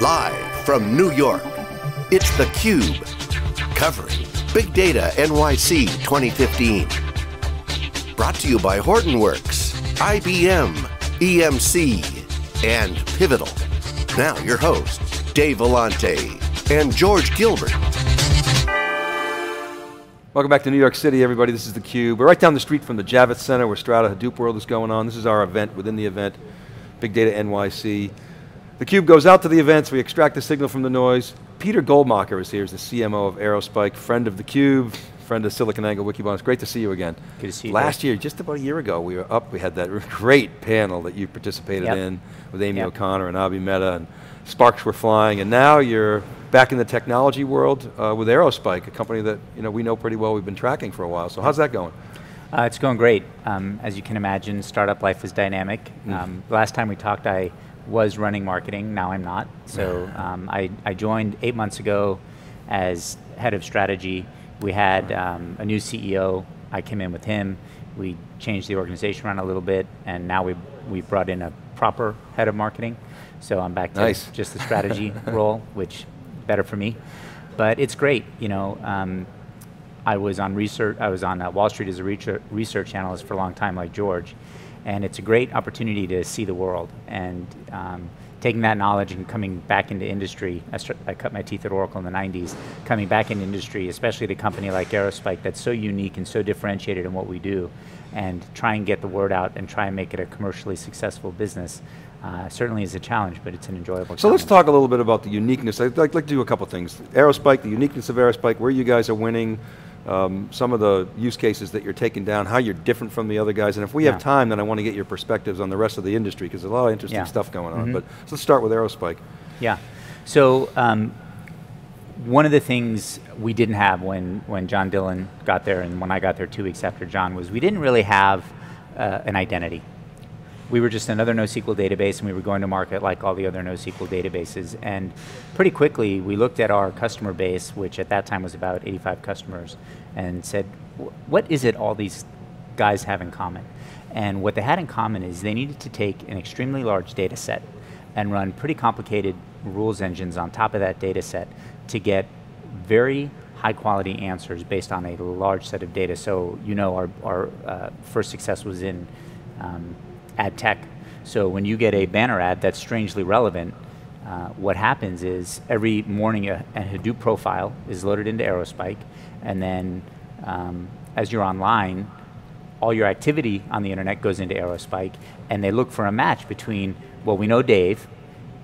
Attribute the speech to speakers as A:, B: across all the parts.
A: Live from New York, it's theCUBE, covering Big Data NYC 2015. Brought to you by Hortonworks, IBM, EMC, and Pivotal. Now your hosts, Dave Vellante and George Gilbert.
B: Welcome back to New York City, everybody. This is theCUBE. We're right down the street from the Javits Center where Strata Hadoop World is going on. This is our event within the event, Big Data NYC. theCUBE goes out to the events, we extract the signal from the noise. Peter Goldmacher is here, he's the CMO of Aerospike, friend of the cube, friend of SiliconANGLE Wikibon. It's great to see you again.
C: Good to see you.
B: Last year, just about a year ago, we were up, we had that great panel that you participated
C: yep.
B: in with Amy
C: yep.
B: O'Connor and Abhi Mehta, and sparks were flying, and now you're back in the technology world uh, with Aerospike, a company that you know, we know pretty well, we've been tracking for a while. So how's that going?
C: Uh, it's going great. Um, as you can imagine, startup life is dynamic. Mm. Um, last time we talked, I was running marketing, now I'm not. So um, I, I joined eight months ago as head of strategy. We had um, a new CEO, I came in with him. We changed the organization around a little bit, and now we, we brought in a proper head of marketing. So I'm back to
B: nice.
C: just the strategy role, which better for me. But it's great, you know. Um, I was on research. I was on uh, Wall Street as a research, research analyst for a long time, like George, and it's a great opportunity to see the world and um, taking that knowledge and coming back into industry. I, I, cut my teeth at Oracle in the 90s. Coming back into industry, especially the company like Aerospike that's so unique and so differentiated in what we do, and try and get the word out and try and make it a commercially successful business. Uh, certainly is a challenge, but it's an enjoyable challenge.
B: So
C: challenge.
B: let's talk a little bit about the uniqueness. I'd like, like to do a couple things. Aerospike, the uniqueness of Aerospike, where you guys are winning, um, some of the use cases that you're taking down, how you're different from the other guys, and if we
C: yeah.
B: have time, then I want to get your perspectives on the rest of the industry, because there's a lot of interesting
C: yeah.
B: stuff going on.
C: Mm -hmm.
B: But so let's start with Aerospike.
C: Yeah, so um, one of the things we didn't have when, when John Dillon got there and when I got there two weeks after John was we didn't really have uh, an identity we were just another NoSQL database and we were going to market like all the other NoSQL databases. And pretty quickly, we looked at our customer base, which at that time was about 85 customers, and said, what is it all these guys have in common? And what they had in common is they needed to take an extremely large data set and run pretty complicated rules engines on top of that data set to get very high quality answers based on a large set of data. So you know our, our uh, first success was in um, ad tech. So when you get a banner ad that's strangely relevant, uh, what happens is every morning a, a, Hadoop profile is loaded into Aerospike, and then um, as you're online, all your activity on the internet goes into Aerospike, and they look for a match between, well, we know Dave,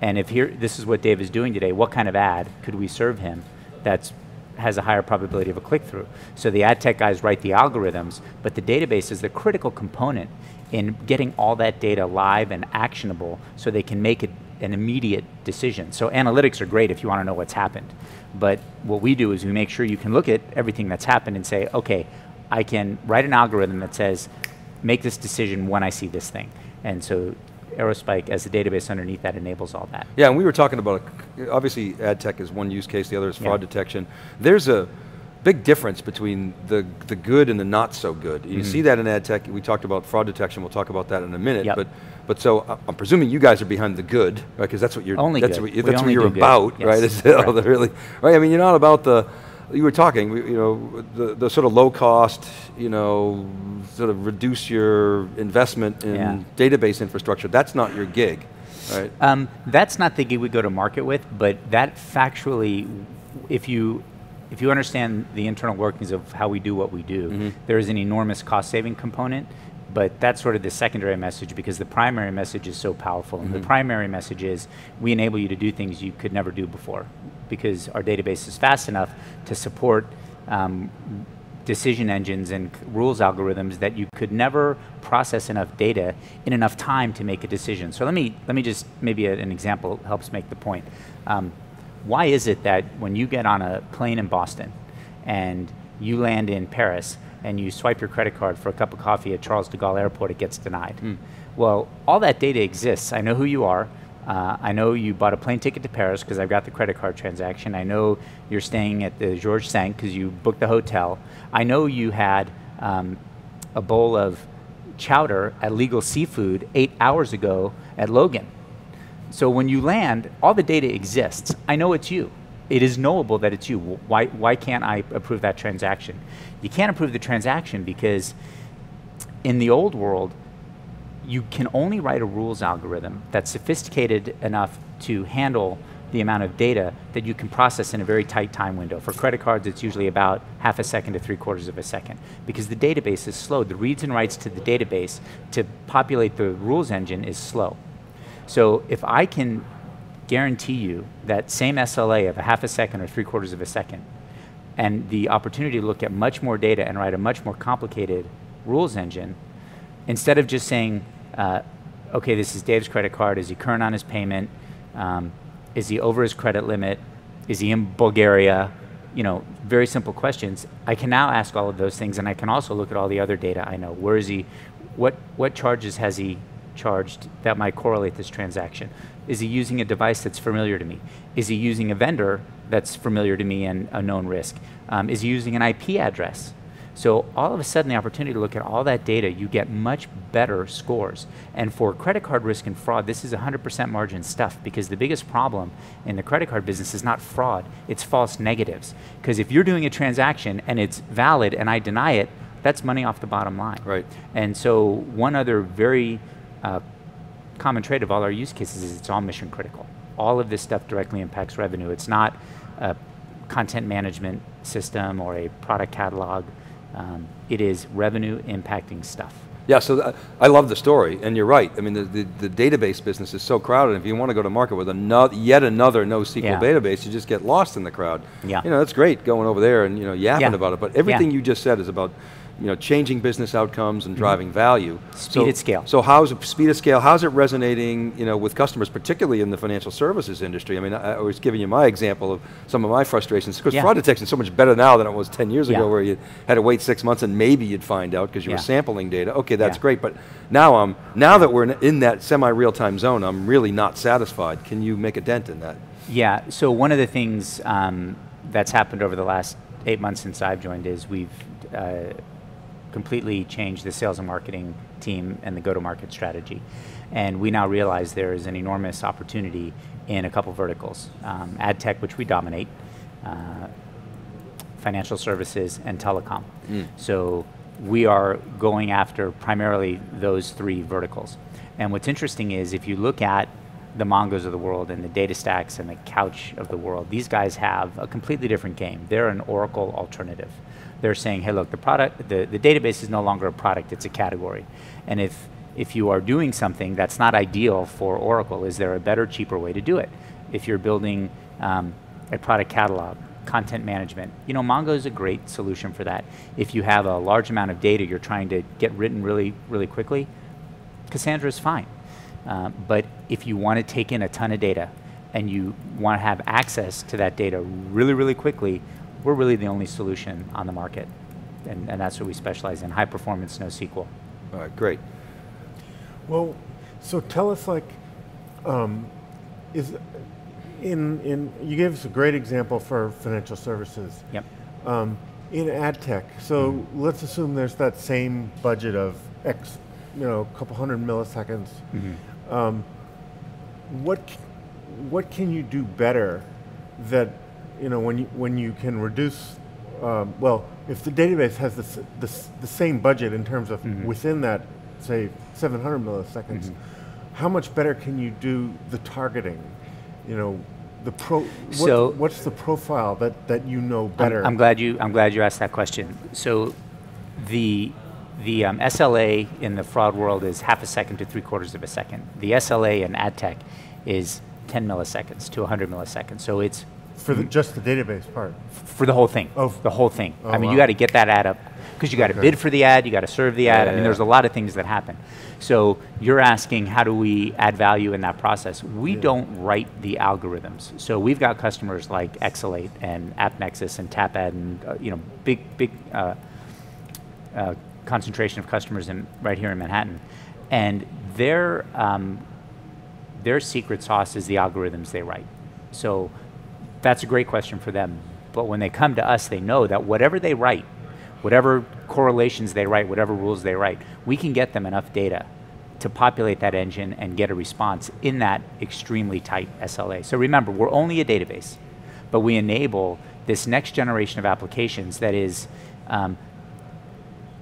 C: and if here, this is what Dave is doing today, what kind of ad could we serve him that's has a higher probability of a click-through. So the ad tech guys write the algorithms, but the database is the critical component in getting all that data live and actionable so they can make it an immediate decision. So analytics are great if you want to know what's happened. But what we do is we make sure you can look at everything that's happened and say, okay, I can write an algorithm that says, make this decision when I see this thing. And so Aerospike as the database underneath that enables all that.
B: Yeah, and we were talking about, obviously ad tech is one use case, the other is fraud
C: yeah.
B: detection. There's a big difference between the, the good and the not so good. You mm -hmm. see that in ad tech, we talked about fraud detection, we'll talk about that in a minute,
C: yep.
B: but but so I'm presuming you guys are behind the good, right? Because that's what you're
C: only
B: that's
C: good.
B: what, that's what you're about,
C: yes.
B: right? Is the really right? I mean, you're not about the you were talking, you know, the, the sort of low cost, you know, sort of reduce your investment in
C: yeah.
B: database infrastructure. That's not your gig, right?
C: Um, that's not the gig we go to market with, but that factually, if you if you understand the internal workings of how we do what we do, mm -hmm. there is an enormous cost saving component, but that's sort of the secondary message because the primary message is so powerful. Mm -hmm. And the
B: Mm-hmm.
C: primary message is we enable you to do things you could never do before because our database is fast enough to support um, decision engines and rules algorithms that you could never process enough data in enough time to make a decision. So let me, let me just, maybe a, an example helps make the point. Um, why is it that when you get on a plane in Boston and you land in Paris and you swipe your credit card for a cup of coffee at Charles de Gaulle Airport, it gets denied? Mm. Well, all that data exists. I know who you are. Uh, I know you bought a plane ticket to Paris because I've got the credit card transaction. I know you're staying at the Georges V because you booked the hotel. I know you had um, a bowl of chowder at Legal Seafood eight hours ago at Logan. So when you land, all the data exists. I know it's you. It is knowable that it's you. Why, why can't I approve that transaction? You can't approve the transaction because in the old world, you can only write a rules algorithm that's sophisticated enough to handle the amount of data that you can process in a very tight time window. For credit cards, it's usually about half a second to three quarters of a second because the database is slow. The reads and writes to the database to populate the rules engine is slow. So if I can guarantee you that same SLA of a half a second or three quarters of a second and the opportunity to look at much more data and write a much more complicated rules engine, instead of just saying, uh, okay, this is Dave's credit card, is he current on his payment? Um, is he over his credit limit? Is he in Bulgaria? You know, very simple questions. I can now ask all of those things, and I can also look at all the other data I know. Where is he? What what charges has he charged that might correlate this transaction? Is he using a device that's familiar to me? Is he using a vendor that's familiar to me and a known risk? Um, is he using an IP address? So all of a sudden, the opportunity to look at all that data, you get much better scores. And for credit card risk and fraud, this is 100% margin stuff because the biggest problem in the credit card business is not fraud, it's false negatives. Because if you're doing a transaction and it's valid and I deny it, that's money off the bottom line.
B: Right.
C: And so one other very uh, common trait of all our use cases is it's all mission critical. All of this stuff directly impacts revenue. It's not a content management system or a product catalog um, it is revenue impacting stuff.
B: Yeah, so I love the story, and you're right. I mean, the, the, the, database business is so crowded. If you want to go to market with another, yet another NoSQL yeah. database, you just get lost in the crowd.
C: Yeah.
B: You know, that's great going over there and you know yapping yeah. about it. But everything yeah. you just said is about you know, changing business outcomes and mm-hmm. driving mm -hmm. value.
C: Speed so, at scale.
B: So how's speed at scale, how's it resonating, you know, with customers, particularly in the financial services industry? I mean, I, I was giving you my example of some of my frustrations, because yeah. fraud detection is so much better now than it was 10 years ago, where you had to wait six months and maybe you'd find out because you yeah. were sampling data. Okay, that's great, but now, um, now that we're in that semi-real-time zone, I'm really not satisfied. Can you make a dent in that?
C: Yeah, so one of the things um, that's happened over the last eight months since I've joined is we've uh, completely changed the sales and marketing team and the go-to-market strategy. And we now realize there is an enormous opportunity in a couple verticals. Um, ad tech, which we dominate, uh, financial services, and telecom. Mm. So we are going after primarily those three verticals. And what's interesting is if you look at the Mongos of the world and the DataStax and the Couch of the world, these guys have a completely different game. They're an Oracle alternative they're saying, hey, look, the product, the, the database is no longer a product, it's a category. And if, if you are doing something that's not ideal for Oracle, is there a better, cheaper way to do it? If you're building um, a product catalog, content management, you know, Mongo is a great solution for that. If you have a large amount of data you're trying to get written really, really quickly, Cassandra is fine. Uh, but if you want to take in a ton of data and you want to have access to that data really, really quickly, we're really the only solution on the market. And, and that's what we specialize in, high performance NoSQL.
B: All right, great.
D: Well, so tell us like, um, is in, in, you gave us a great example for financial services.
C: Yep.
D: Um, in ad tech, so mm -hmm. let's assume there's that same budget of X, you know, a couple hundred milliseconds. Mm -hmm. um, what, what can you do better that you know, when you, when you can reduce, um, well, if the database has the, the, the same budget in terms of mm-hmm. within that, say, 700 milliseconds, mm-hmm. how much better can you do the targeting? You know, the pro. What, so what's the profile that, that you know better?
C: I'm, I'm, glad you I'm glad you asked that question. So, the the um, SLA in the fraud world is half a second to three quarters of a second. The SLA in ad tech is 10 milliseconds to 100 milliseconds. So it's
D: for the, just the database part?
C: For the whole thing. Oh. The whole thing. Oh, I mean, wow. you got to get that ad up because you got to okay. bid for the ad, you got to serve the ad. Yeah, I mean, yeah. there's a lot of things that happen. So you're asking how do we add value in that process? We yeah. don't write the algorithms. So we've got customers like eXelate and AppNexus and Tapad and uh, you know big big uh, uh, concentration of customers in right here in Manhattan, and their um, their secret sauce is the algorithms they write. So that's a great question for them. But when they come to us, they know that whatever they write, whatever correlations they write, whatever rules they write, we can get them enough data to populate that engine and get a response in that extremely tight SLA. So remember, we're only a database, but we enable this next generation of applications that is um,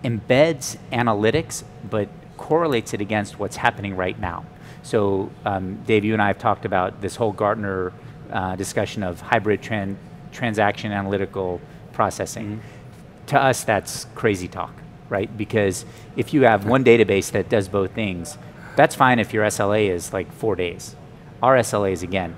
C: embeds analytics, but correlates it against what's happening right now. So um, Dave, you and I have talked about this whole Gartner uh, discussion of hybrid tran transaction analytical processing. Mm -hmm. To us, that's crazy talk, right? Because if you have one database that does both things, that's fine if your SLA is like four days. Our SLA is, again,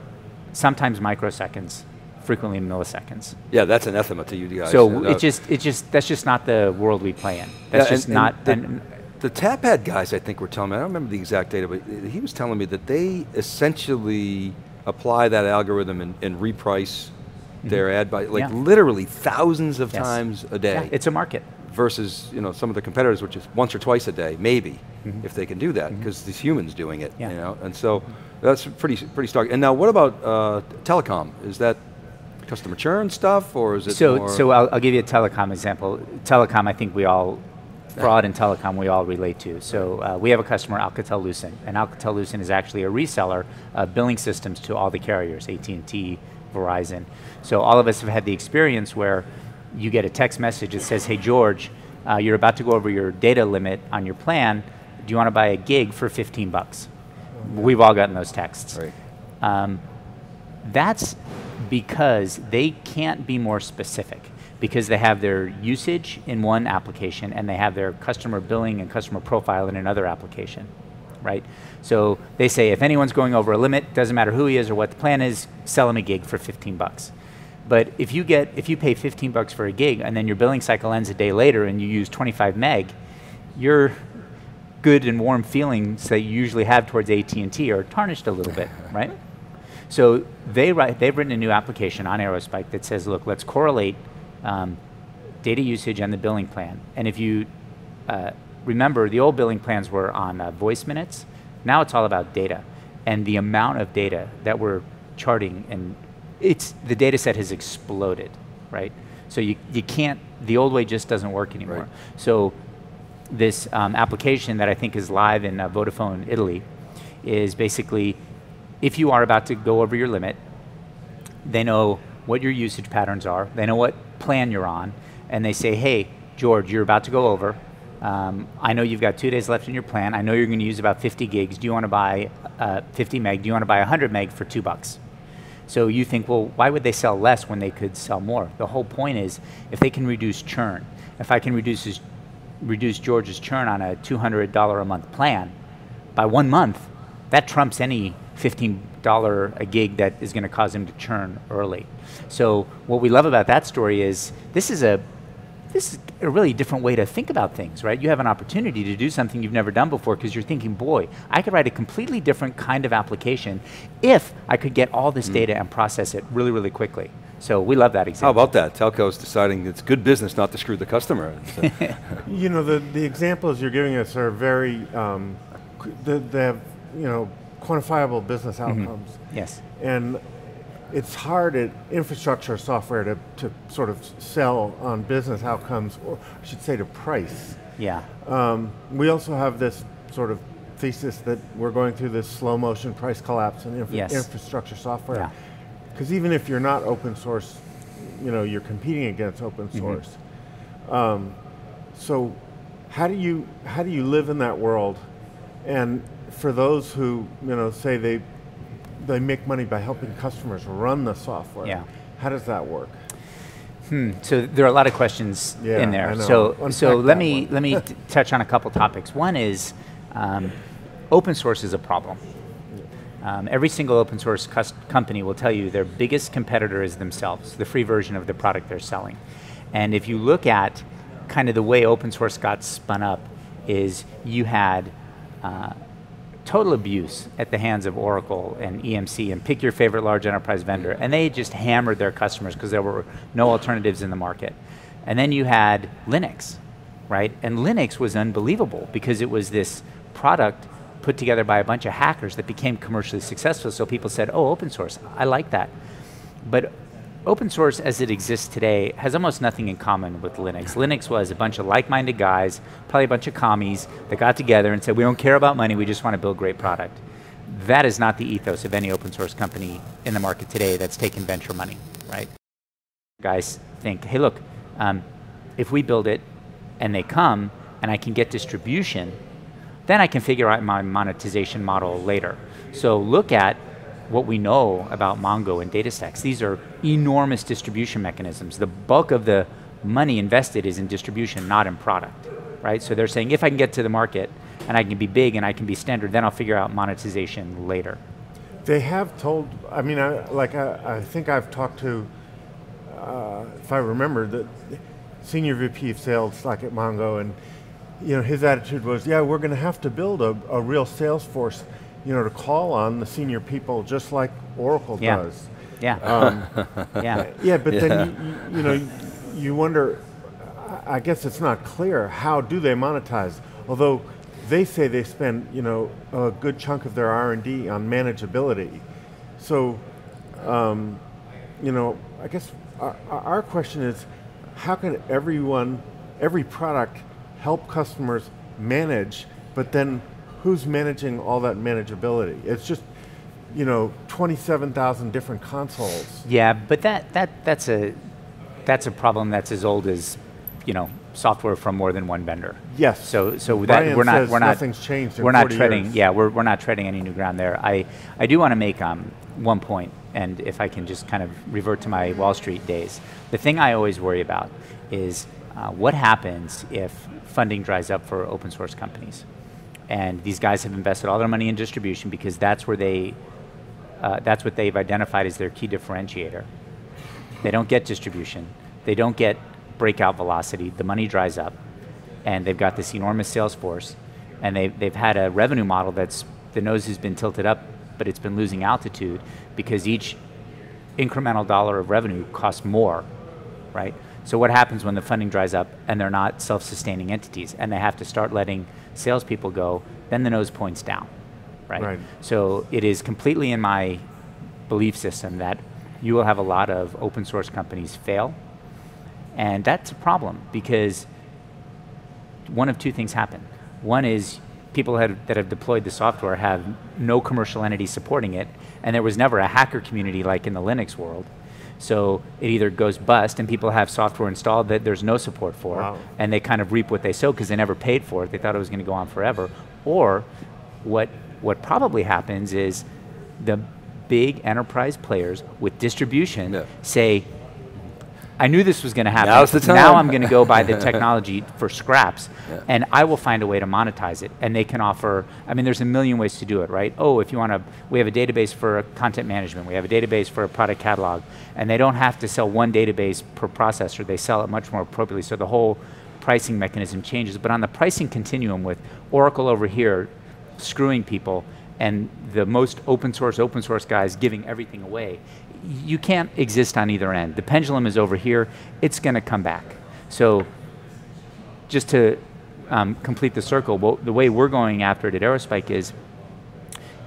C: sometimes microseconds, frequently milliseconds.
B: Yeah, that's anathema to you guys.
C: So uh, it just, it just, that's just not the world we play in. That's yeah, just and, not.
B: And the, the Tapad guys, I think, were telling me. I don't remember the exact data, but he was telling me that they essentially apply that algorithm and, and reprice mm-hmm. their ad by like yeah. literally thousands of yes. times a day.
C: Yeah, it's a market.
B: Versus you know some of the competitors, which is once or twice a day, maybe, mm-hmm. if they can do that, because mm-hmm. these humans doing it. Yeah. You know, and so that's pretty pretty stark. And now, what about uh, telecom? Is that customer churn stuff, or is it?
C: So, so I'll, I'll, give you a telecom example. Telecom, I think we all fraud and telecom we all relate to. So uh, we have a customer, Alcatel-Lucent, and Alcatel-Lucent is actually a reseller of billing systems to all the carriers, AT&T, Verizon. So all of us have had the experience where you get a text message that says, hey George, uh, you're about to go over your data limit on your plan. Do you want to buy a gig for 15 bucks? We've all gotten those texts.
B: Right.
C: Um, that's because they can't be more specific because they have their usage in one application and they have their customer billing and customer profile in another application, right? So they say if anyone's going over a limit, doesn't matter who he is or what the plan is, sell him a gig for 15 bucks. But if you get if you pay 15 bucks for a gig and then your billing cycle ends a day later and you use 25 meg, your good and warm feelings that you usually have towards AT&T are tarnished a little bit, right? So they write, they've written a new application on Aerospike that says, look, let's correlate um, data usage and the billing plan. And if you uh, remember, the old billing plans were on uh, voice minutes. Now it's all about data and the amount of data that we're charting. And it's the data set has exploded, right? So you, you can't, the old way just doesn't work anymore. Right. So this um, application that I think is live in uh, Vodafone Italy is basically if you are about to go over your limit, they know what your usage patterns are, they know what plan you're on, and they say, hey, George, you're about to go over. Um, I know you've got two days left in your plan. I know you're going to use about 50 gigs. Do you want to buy uh, 50 meg? Do you want to buy 100 meg for two bucks? So you think, well, why would they sell less when they could sell more? The whole point is if they can reduce churn, if I can reduce, his, reduce George's churn on a $200 a month plan by one month, that trumps any 15 dollar a gig that is going to cause him to churn early. So what we love about that story is this is a this is a really different way to think about things, right? You have an opportunity to do something you've never done before because you're thinking, boy, I could write a completely different kind of application if I could get all this mm. data and process it really, really quickly. So we love that example.
B: How about that? Telco's deciding it's good business not to screw the customer. So.
D: you know, the, the examples you're giving us are very, um, they, they have, you know, quantifiable business mm-hmm. outcomes.
C: Mm-hmm. Yes.
D: And it's hard at infrastructure software to, to sort of sell on business outcomes, or I should say to price.
C: Yeah.
D: Um, we also have this sort of thesis that we're going through this slow motion price collapse in infra- yes. infrastructure software. Because yeah. even if you're not open source, you know, you're competing against open mm-hmm. source. Mm-hmm. Um, so how do you how do you live in that world and for those who you know say they they make money by helping customers run the software,
C: yeah.
D: how does that work?
C: Hmm. So there are a lot of questions
D: yeah,
C: in there. So Unpack so let me let me touch on a couple topics. One is um, open source is a problem. Um, every single open source company will tell you their biggest competitor is themselves, the free version of the product they're selling. And if you look at kind of the way open source got spun up, is you had uh, total abuse at the hands of Oracle and EMC and pick your favorite large enterprise vendor. And they just hammered their customers because there were no alternatives in the market. And then you had Linux, right? And Linux was unbelievable because it was this product put together by a bunch of hackers that became commercially successful. So people said, oh, open source, I like that. But open source as it exists today has almost nothing in common with Linux. Linux was a bunch of like-minded guys, probably a bunch of commies that got together and said, we don't care about money, we just want to build great product. That is not the ethos of any open source company in the market today that's taking venture money, right? Guys think, hey look, um, if we build it and they come and I can get distribution, then I can figure out my monetization model later. So look at what we know about Mongo and DataStax. These are enormous distribution mechanisms. The bulk of the money invested is in distribution, not in product, right? So they're saying if I can get to the market and I can be big and I can be standard, then I'll figure out monetization later.
D: They have told, I mean, I, like I, I think I've talked to, uh, if I remember, the senior VP of sales like at Mongo and you know, his attitude was, yeah, we're going to have to build a, a real sales force you know, to call on the senior people just like Oracle
C: yeah.
D: does.
C: Yeah.
D: Um,
C: yeah.
D: Yeah, but
B: Yeah.
D: then you, you, you know, you wonder. I I guess it's not clear how do they monetize. Although they say they spend you know a good chunk of their R and D on manageability. So, um, you know, I guess our, our question is, how can everyone, every product, help customers manage, but then who's managing all that manageability? It's just, you know, 27,000 different consoles.
C: Yeah, but that, that, that's, a, that's a problem that's as old as, you know, software from more than one vendor.
D: Yes.
C: So, so that we're not, we're not,
D: nothing's changed in
C: we're not
D: 40
C: treading,
D: years.
C: yeah, we're, we're not treading any new ground there. I, I do want to make um, one point, and if I can just kind of revert to my Wall Street days. The thing I always worry about is uh, what happens if funding dries up for open source companies? And these guys have invested all their money in distribution because that's where they, uh, that's what they've identified as their key differentiator. They don't get distribution. They don't get breakout velocity. The money dries up. And they've got this enormous sales force. And they've, they've had a revenue model that's, the nose has been tilted up, but it's been losing altitude because each incremental dollar of revenue costs more, right? So what happens when the funding dries up and they're not self-sustaining entities and they have to start letting salespeople go, then the nose points down, right?
D: Right.
C: So it is completely in my belief system that you will have a lot of open source companies fail. And that's a problem because one of two things happen. One is people have, that have deployed the software have no commercial entity supporting it, and there was never a hacker community like in the Linux world. So it either goes bust and people have software installed that there's no support for,
D: Wow.
C: and they kind of reap what they sow because they never paid for it. They thought it was going to go on forever. Or what, what probably happens is the big enterprise players with distribution
B: Yeah.
C: say, I knew this was going to happen.
B: Now's the time."
C: Now I'm going to go buy the technology for scraps,
B: Yeah.
C: and I will find a way to monetize it. And they can offer. I mean, there's a million ways to do it, right? Oh, if you want to, we have a database for content management. We have a database for a product catalog, and they don't have to sell one database per processor. They sell it much more appropriately. So the whole pricing mechanism changes. But on the pricing continuum, with Oracle over here screwing people and the most open source open source guys giving everything away you can't exist on either end. The pendulum is over here. It's going to come back. So just to um, complete the circle well, the way we're going after it at aerospike is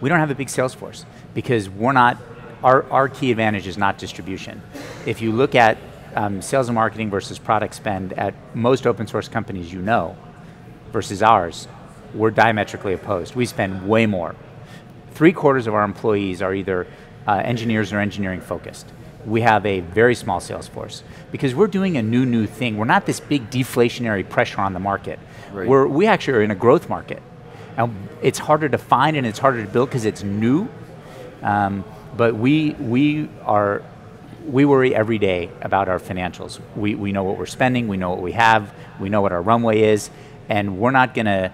C: we don't have a big sales force because we're not our, our key advantage is not distribution. If you look at um, sales and marketing versus product spend at most open source companies you know versus ours we're diametrically opposed. We spend way more. Three quarters of our employees are either uh, engineers are engineering focused. We have a very small sales force. Because we're doing a new new thing. We're not this big deflationary pressure on the market.
B: Right.
C: we're, we actually are in a growth market. And it's harder to find and it's harder to build because it's new. Um, but we we are we worry every day about our financials. We, we know what we're spending, we know what we have, we know what our runway is, and we're not gonna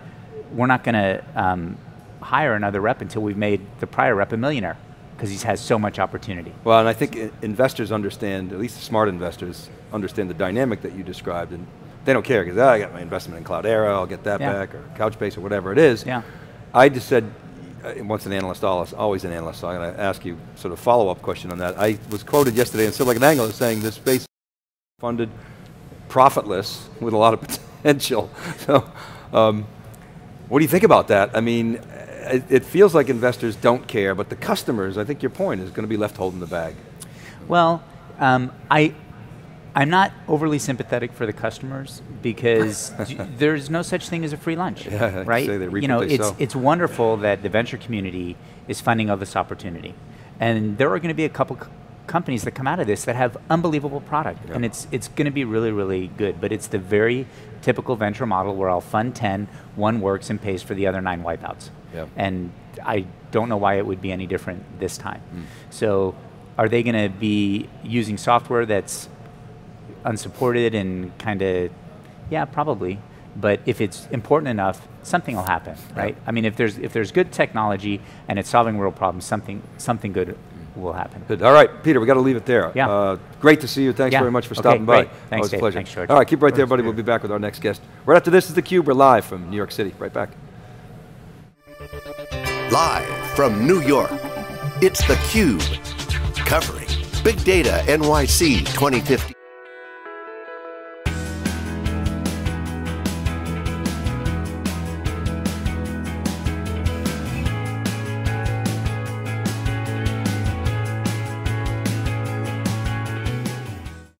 C: we're not gonna um, hire another rep until we've made the prior rep a millionaire because he has so much opportunity.
B: Well, and I think investors understand, at least the smart investors, understand the dynamic that you described, and they don't care because "Ah, I got my investment in Cloudera, I'll get that
C: Yeah.
B: back, or Couchbase, or whatever it is.
C: Yeah.
B: I just said, uh, once an analyst, always, always an analyst, so I'm going to ask you sort of follow-up question on that. I was quoted yesterday in SiliconANGLE as saying this space funded, profitless, with a lot of potential. So, um, what do you think about that? I mean, it, it feels like investors don't care, but the customers, I think your point, is going to be left holding the bag.
C: Well, Um, I, I'm not overly sympathetic for the customers because there's no such thing as a free lunch,
B: Yeah,
C: right? you know, it's it's wonderful that the venture community is funding all this opportunity, and there are going to be a couple companies that come out of this that have unbelievable product,
B: Yeah.
C: and it's it's going to be really really good. But it's the very typical venture model where I'll fund 10, one works and pays for the other nine wipeouts,
B: Yeah.
C: and I don't know why it would be any different this time.
B: Hmm.
C: So, are they going to be using software that's unsupported and kind of, yeah, probably. But if it's important enough, something will happen, right? I mean, if there's if there's good technology and it's solving real problems, something something good will happen.
B: Good. All right, Peter, we got to leave it there.
C: Yeah.
B: Uh, great to see you. Thanks
C: Yeah.
B: very much for
C: Okay,
B: stopping by.
C: great. Thanks,
B: Always a pleasure.
C: Thanks, George.
B: All right, keep right there, buddy. We'll be back with our next guest. Right after this is theCUBE. We're live from New York City. Right back.
A: Live from New York, it's theCUBE. Covering Big Data NYC 2015.